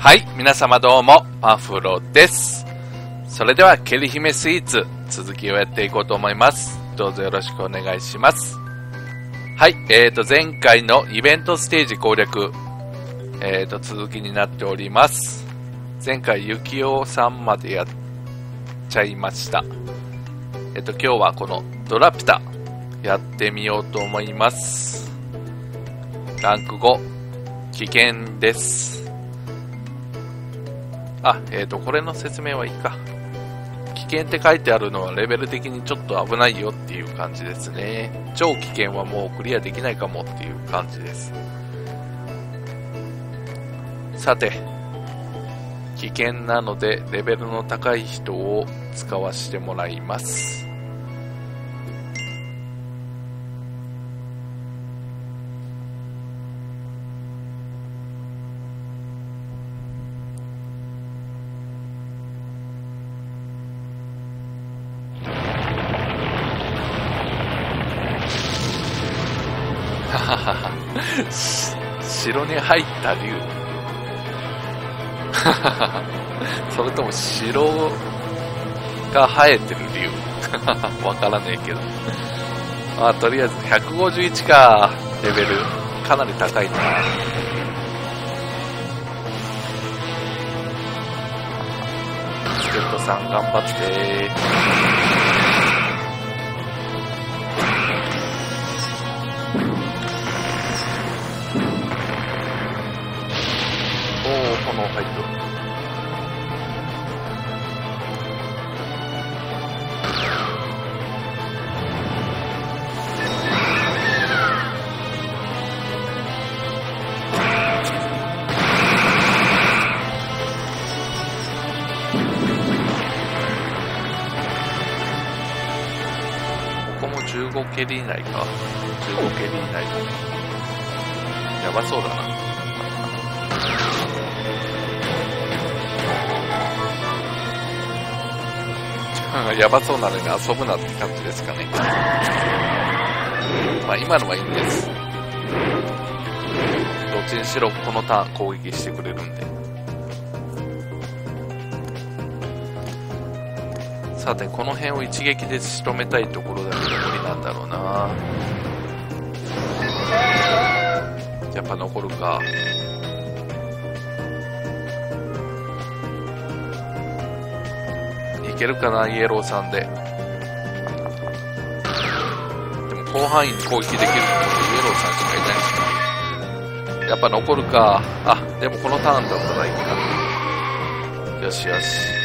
はい、皆様どうも、パフロです。それでは、ケリ姫スイーツ、続きをやっていこうと思います。どうぞよろしくお願いします。はい、えーと、前回のイベントステージ攻略、えーと、続きになっております。前回、ゆきおさんまでやっちゃいました。えっ、と、今日はこのドラピュタ、やってみようと思います。ランク5、危険です。あ、えっ、と、これの説明はいいか。危険って書いてあるのはレベル的にちょっと危ないよっていう感じですね。超危険はもうクリアできないかもっていう感じです。さて、危険なのでレベルの高い人を使わせてもらいます。った竜それとも城が生えてる竜 わからねえけど。まあとりあえず151かレベル。かなり高いなチケットさん頑張って。おお炎入っとるここも15蹴り以内か。15蹴り以内。やばそうだな。やばそうなのに遊ぶなって感じですかね。まあ今のはいいんです。どっちにしろこのターン攻撃してくれるんで。さて、この辺を一撃で仕留めたいところだけど無理なんだろうな。やっぱ残るか。けるかな、イエローさんで。でも広範囲に攻撃できるのはイエローさんしかいないしな。やっぱ残るか。あ、でもこのターンだったらいいか。よしよし。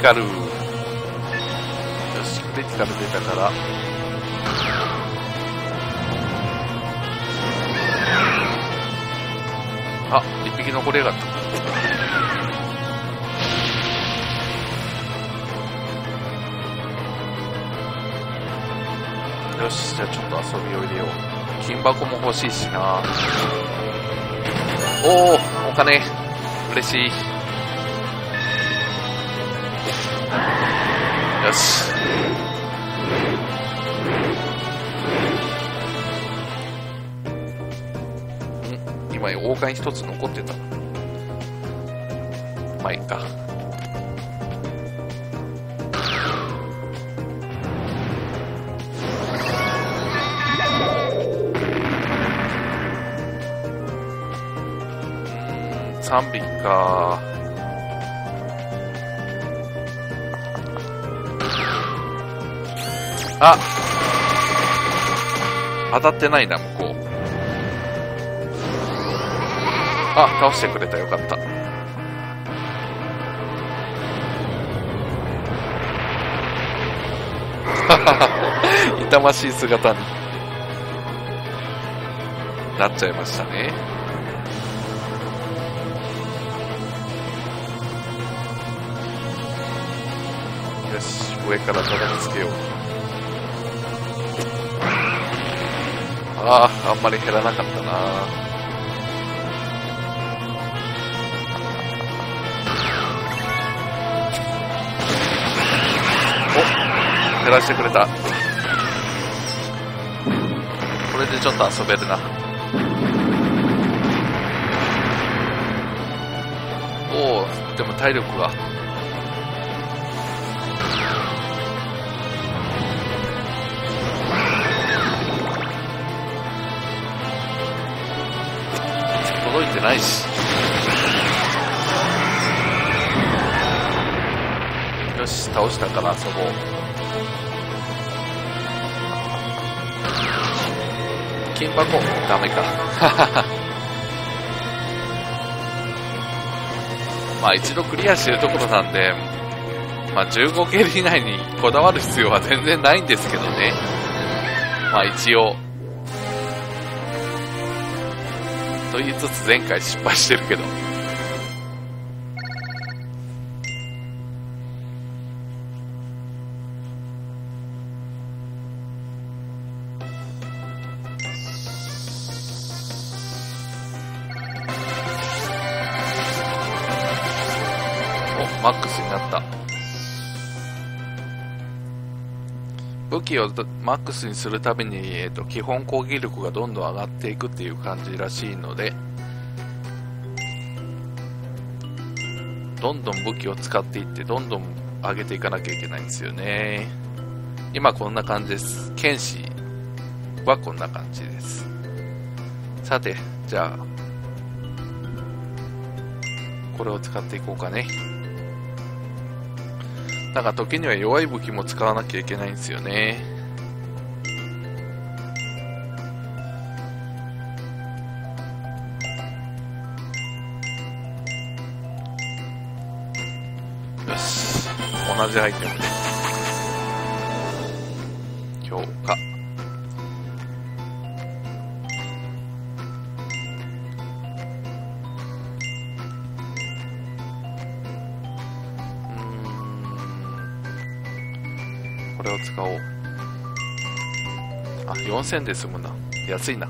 ティカルよしクリティカル出たから。あ一匹残りやがった。よしじゃあちょっと遊びを入れよう。金箱も欲しいしな。おおお金。嬉しい。よし。ん？今、王冠一つ残ってた。まあ、いいか。うん、3匹か。あ当たってないな、向こう。あ、倒してくれた、よかった。痛ましい姿になっちゃいましたね。よし、上から叩きつけよう。ああ、あんまり減らなかったな。お減らしてくれた。これでちょっと遊べるな。おお、でも体力が。届いてないし。よし、倒したから遊ぼう。金箱、ダメか。まあ一度クリアしてるところなんで、まあ15蹴り以内にこだわる必要は全然ないんですけどね。まあ一応、言いつつ前回失敗してるけど。お、マックスになった。武器をマックスにするために、えーと、基本攻撃力がどんどん上がっていくっていう感じらしいのでどんどん武器を使っていってどんどん上げていかなきゃいけないんですよね。今こんな感じです。剣士はこんな感じです。さてじゃあこれを使っていこうかね。だから時には弱い武器も使わなきゃいけないんですよね。よし。同じアイテムで。強化。使おう。あ、4000で済むな。安いな。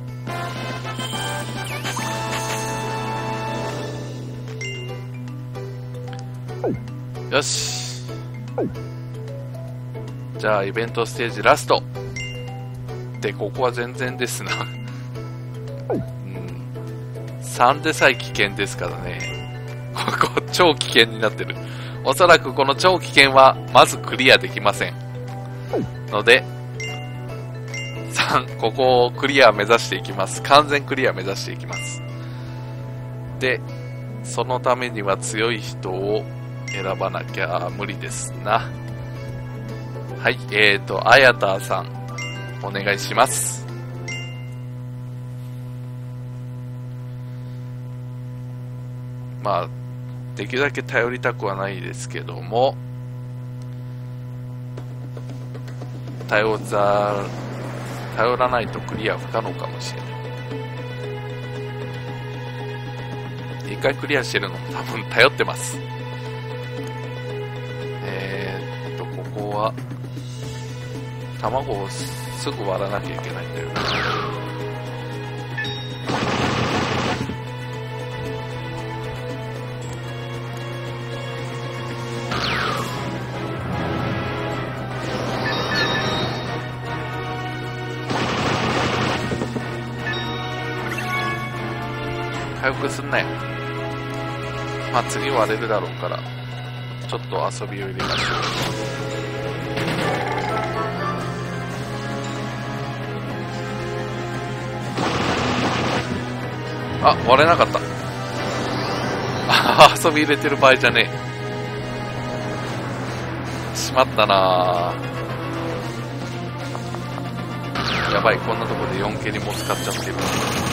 よし。じゃあ、イベントステージラスト。で、ここは全然ですな。うん。3でさえ危険ですからね。ここ、超危険になってる。おそらくこの超危険は、まずクリアできません。ので、3、ここをクリア目指していきます。完全クリア目指していきます。で、そのためには強い人を選ばなきゃ無理ですな。はい、えーと、あやたさん、お願いします。まあ、できるだけ頼りたくはないですけども、頼ざ頼らないとクリア不可能かもしれない。一回クリアしてるのも多分頼ってます。えー、っとここは卵をすぐ割らなきゃいけないんだよな回復すんなよ。まあ次割れるだろうから、ちょっと遊びを入れましょう。あ、割れなかった。あ、遊び入れてる場合じゃねえ。しまったなやばい、こんなとこで4蹴りも使っちゃってる。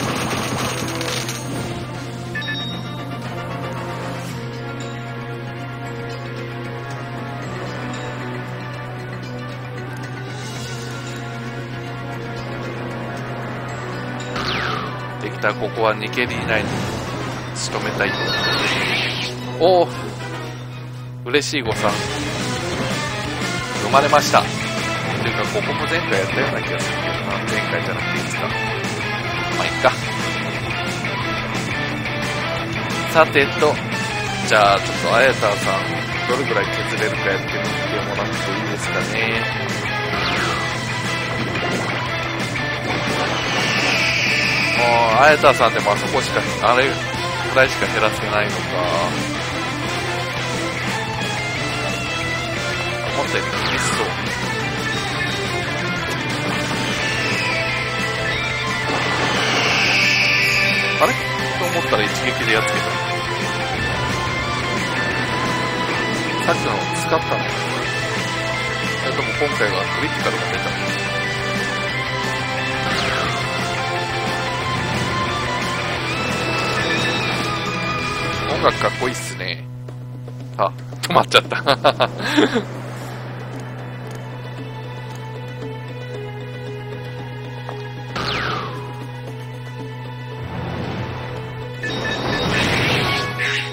たここは2蹴り以内に仕留めたい。おお嬉しい誤算。生まれました。というかここも前回やったような気がするけどな。前回じゃなくていつか？まあいいか。さてと、じゃあちょっとあやたさん、どれぐらい削れるかやってみてもらっていいですかね。もう、あやたさんでもあそこしか、あれ？ぐらいしか減らせないのか。思ったより厳しそう。あれと思ったら一撃でやっつけた。さっきの使ったのそれとも今回はクリティカルが出たの音楽かっこいいっすね。あ、止まっちゃった。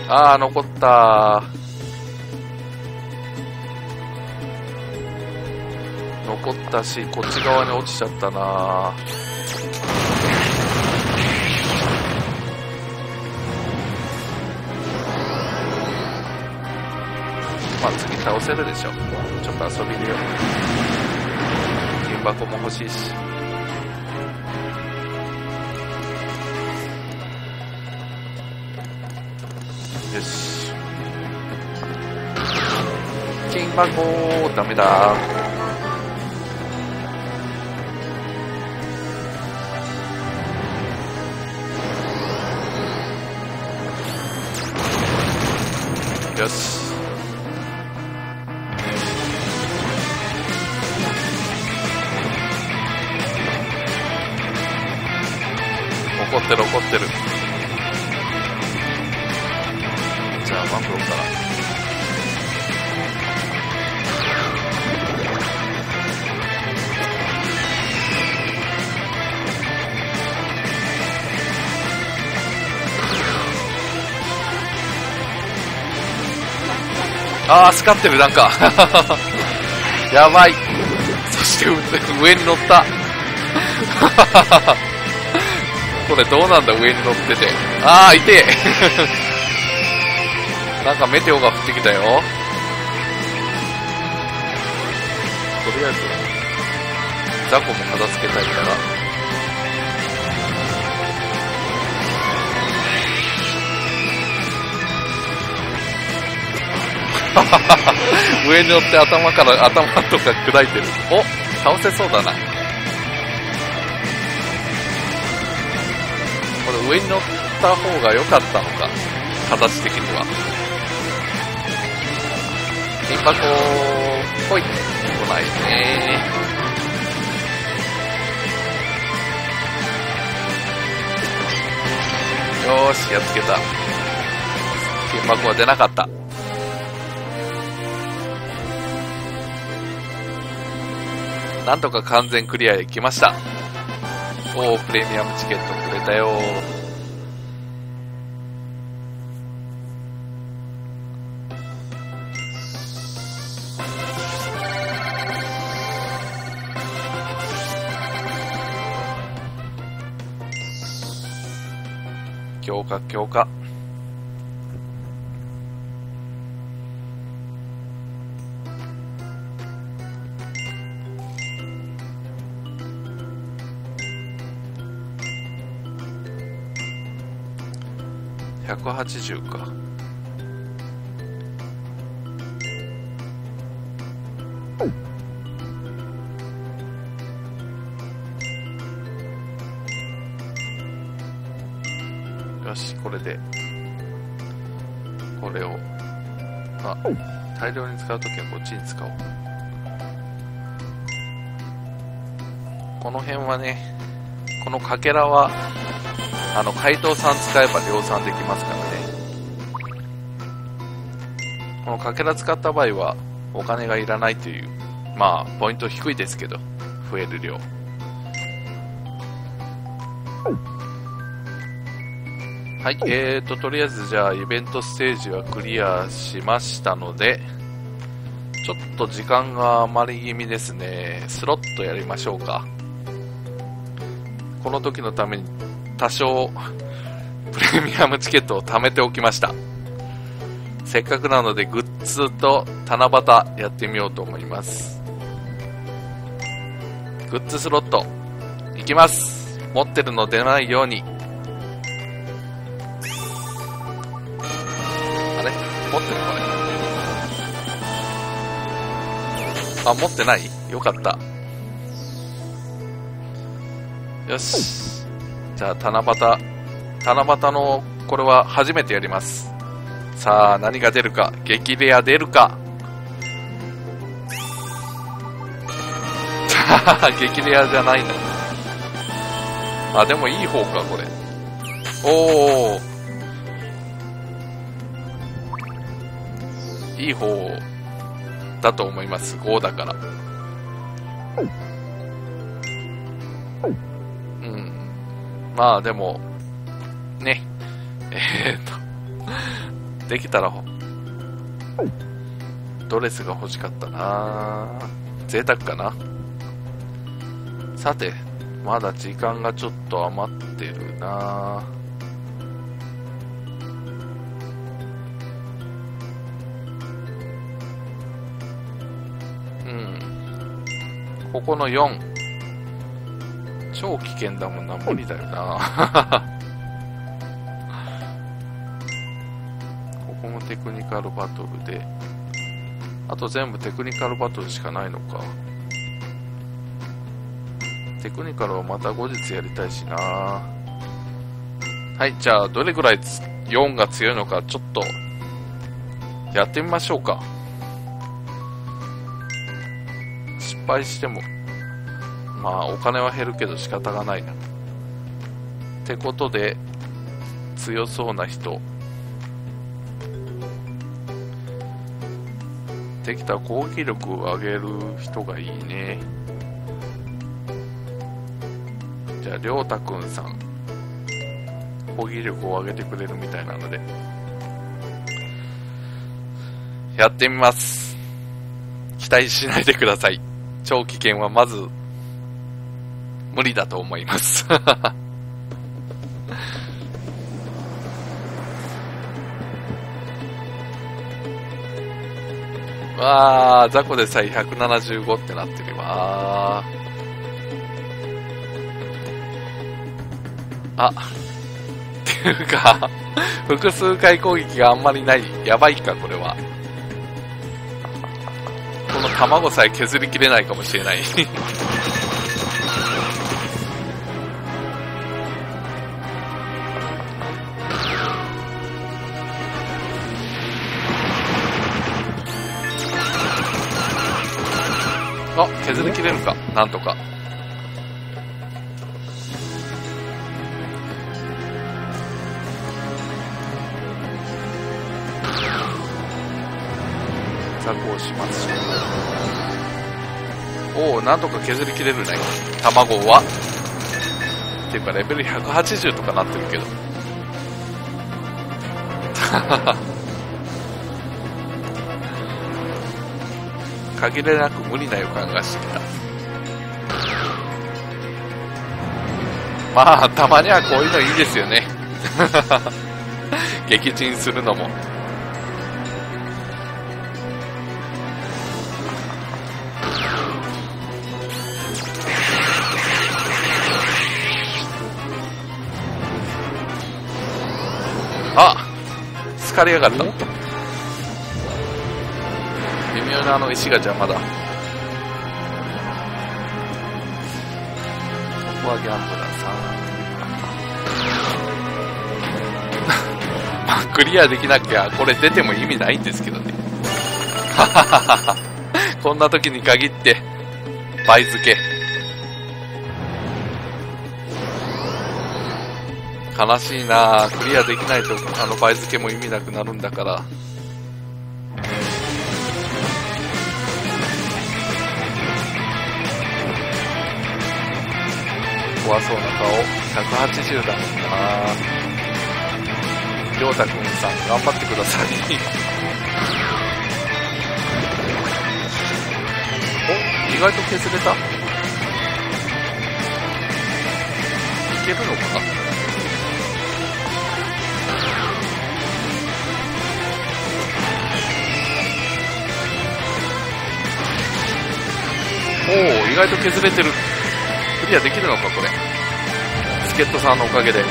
あー、残った残ったし、こっち側に落ちちゃったなまあ次倒せるでしょ。ちょっと遊びでよ。金箱も欲しいし。よし。金箱、ダメだ。よし。ってる。じゃあ、マンゴーから。あー、スカってる、なんか。やばい。そして上に乗った。これどうなんだ、上に乗ってて。あー、痛え。なんかメテオが降ってきたよ。とりあえず、ザコも片付けたいから。上に乗って頭から、頭とか砕いてる。お倒せそうだな。上に乗った方が良かったのか。形的には。金箱、ほい。来ないね。よーし、やっつけた。金箱は出なかった。なんとか完全クリアできました。お、プレミアムチケットくれたよ強化強化。80か。よし、これで、これを、あ、大量に使うときはこっちに使おう。この辺はね、このかけらは、あの、怪盗さん使えば量産できますからこのかけら使った場合は、お金がいらないという、まあ、ポイント低いですけど、増える量。はい、えーと、とりあえずじゃあ、イベントステージはクリアしましたので、ちょっと時間が余り気味ですね。スロットやりましょうか。この時のために多少、プレミアムチケットを貯めておきました。せっかくなのでグッズと七夕やってみようと思います。グッズスロット、いきます。持ってるの出ないように。あれ？持ってるこれ。あ、持ってない？よかった。よし。じゃあ、七夕。七夕のこれは初めてやります。さあ、何が出るか？激レア出るか？激レアじゃないの。あ、でもいい方か、これ。おー。いい方だと思います。5だから。うん。まあでも、ね。えー、っと、できたら、ドレスが欲しかったな。贅沢かな。さて、まだ時間がちょっと余ってるな。うん。ここの4。超危険だもんな、無理だよなクニカルバトルで、あと全部テクニカルバトルしかないのか。テクニカルはまた後日やりたいしなはい、じゃあどれぐらい4が強いのかちょっとやってみましょうか。失敗しても、まあお金は減るけど仕方がないな。ってことで、強そうな人、できた攻撃力を上げる人がいいね。じゃあ、りょうたくんさん。攻撃力を上げてくれるみたいなので。やってみます。期待しないでください。超危険はまず、無理だと思います。わあ、雑魚でさえ175ってなってるわあ、っていうか複数回攻撃があんまりない。やばいか、これは。この卵さえ削りきれないかもしれないあ、削りきれるか。なんとか。ザコをしますし。おお、なんとか削りきれるね。卵は。っていうか、レベル180とかなってるけど。限りなく無理な予感がしてきた。まあ、たまにはこういうのいいですよね。撃沈するのも。あ疲れやがった微。妙なあの石が邪魔だ。こはギャンブラーさん。まあ、クリアできなきゃ、これ出ても意味ないんですけどね。こんな時に限って、倍付け。悲しいなクリアできないと、あの倍付けも意味なくなるんだから。怖そうな顔。180だ。もんなりょうたくんさん頑張ってください。お意外と削れた？いけるのかな？おお意外と削れてる。クリアできるのか、これ。助っ人さんのおかげで。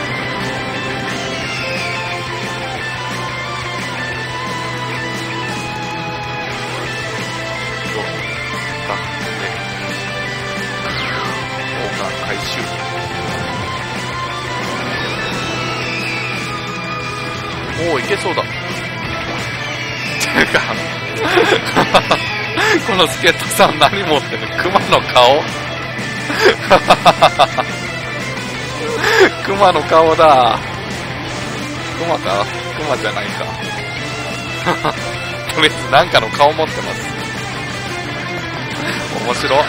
回収。おおいけそうだ。ていうか この助っ人さん何持ってる熊の顔？熊の顔だ。熊か？熊じゃないか。とりあえずなんかの顔持ってます。面白い。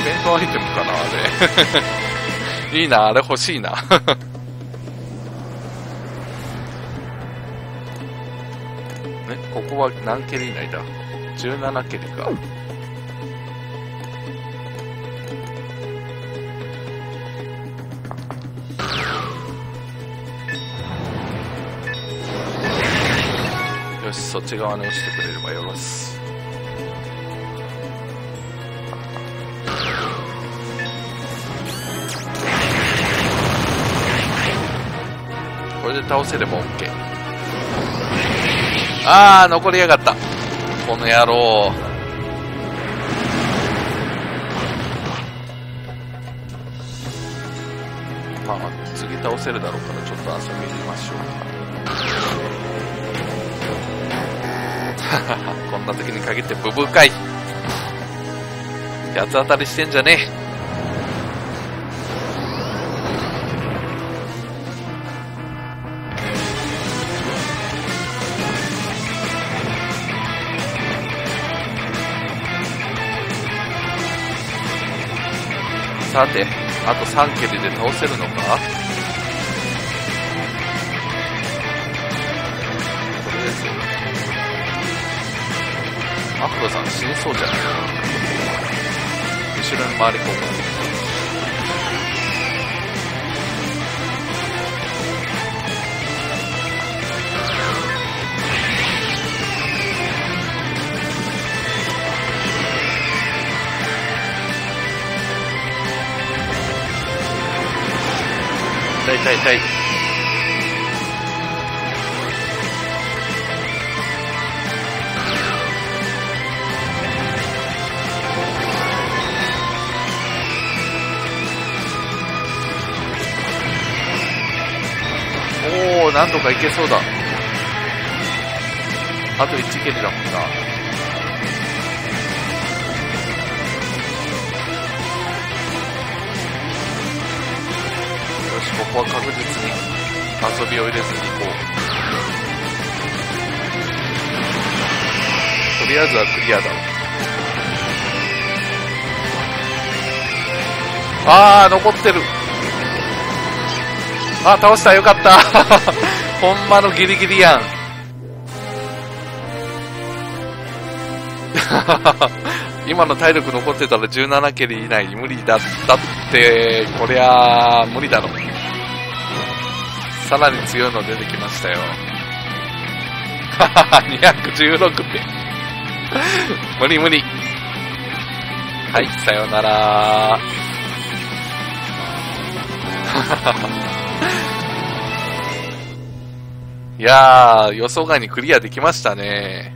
イベントアイテムかなあれ。いいなあれ欲しいな。ね、ここは何蹴り以内だ ?17 蹴りか。よし、そっち側に落ちてくれればよろし。これで倒せれば OK。あー、残りやがった。この野郎。まあ、次倒せるだろうから、ちょっと遊びにましょうか。こんな時に限ってブブーかい。八つ当たりしてんじゃねえ。さて、あと3蹴りで倒せるのか？とりあえず、アフロさん死にそうじゃない？後ろに回り込む。痛い痛い痛い。おおなんとかいけそうだ。あと1蹴りだもんな。ここは確実に遊びを入れずに行こう。とりあえずはクリアだろ。あー、残ってる。あ、倒した、よかった。ほんまのギリギリやん。今の体力残ってたら17蹴り以内に無理だったって、こりゃ無理だろ。さらに強いの出てきましたよ。216って。無理無理。はい、さようなら。いやー、予想外にクリアできましたね。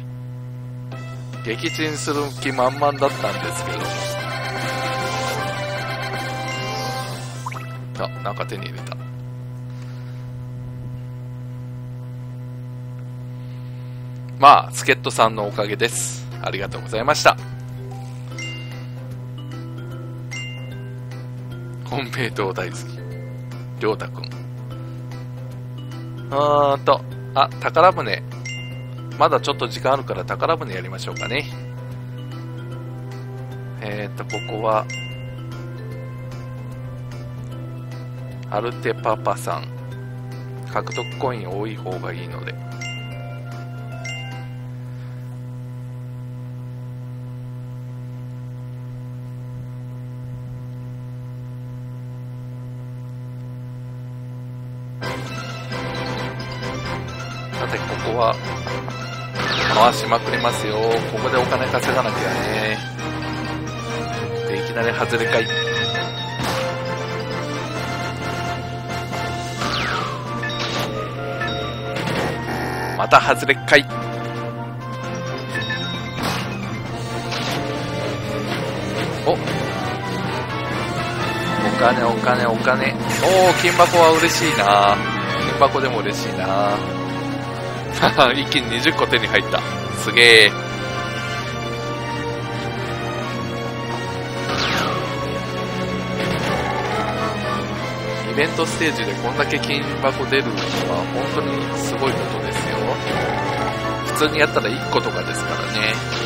撃沈する気満々だったんですけど。あ、なんか手に入れた。まあ、助っ人さんのおかげです。ありがとうございました。本命堂大好き。りょうたくん。うーんと、あ、宝船。まだちょっと時間あるから宝船やりましょうかね。えーと、ここは、アルテパパさん。獲得コイン多い方がいいので。ますよ。ここでお金稼がなきゃね。でいきなり外れかい。また外れかい。お。お金お金お金。おお金箱は嬉しいな。金箱でも嬉しいな。一気に20個手に入った。すげえ。イベントステージでこんだけ金箱出るのは本当にすごいことですよ。普通にやったら1個とかですからね。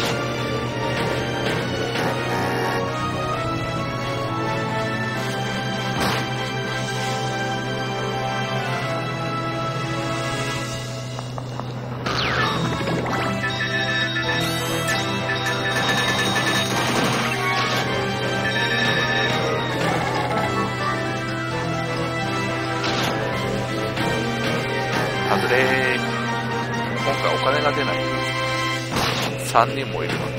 3人もいるのに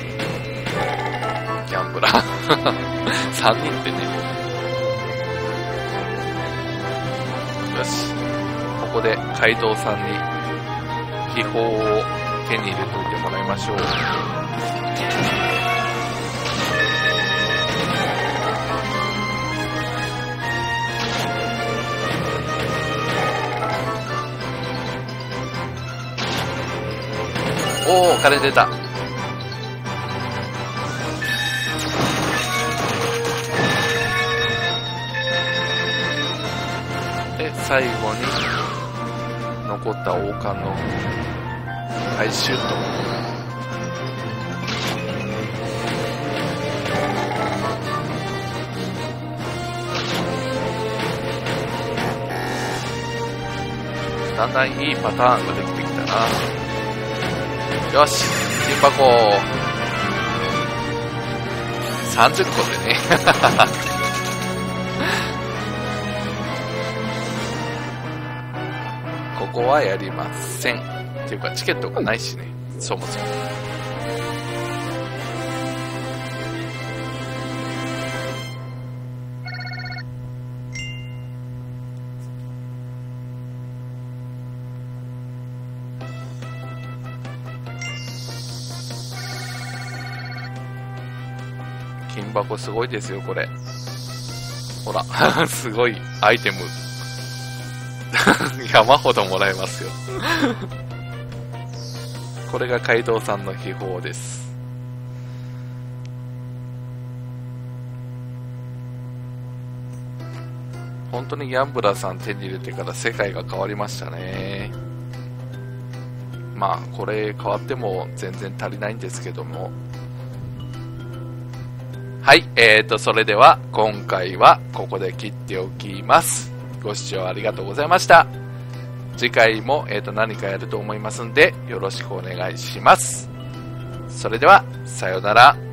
ギャンブラー。3人ってね。よし。ここで街道さんに秘宝を手に入れといてもらいましょう。おおお金出た。で最後に残った王冠の回収と。だんだんいいパターンができてきたな。よし金箱。30個でね。ここはやりません。っていうかチケットがないしね。そもそも。金箱すごいですよこれ。ほら。すごいアイテム。山ほどもらえますよ。これが街道さんの秘宝です。本当にギャンブラーさん手に入れてから世界が変わりましたね。まあこれ変わっても全然足りないんですけども。はいえーとそれでは今回はここで切っておきます。ご視聴ありがとうございました。次回も、えー、と何かやると思いますんでよろしくお願いします。それではさようなら。